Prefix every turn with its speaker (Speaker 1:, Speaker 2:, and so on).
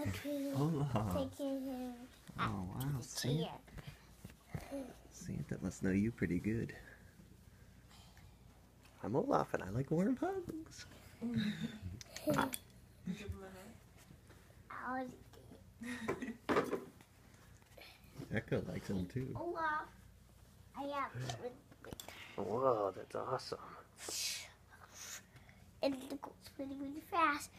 Speaker 1: Okay.
Speaker 2: Olaf.
Speaker 1: Taking him
Speaker 2: Oh wow, Santa,
Speaker 1: here.
Speaker 2: Santa must know you pretty good. I'm Olaf and I like warm hugs. Echo likes them too.
Speaker 1: Olaf. I have
Speaker 2: Whoa, that's awesome.
Speaker 1: and it goes really, really fast.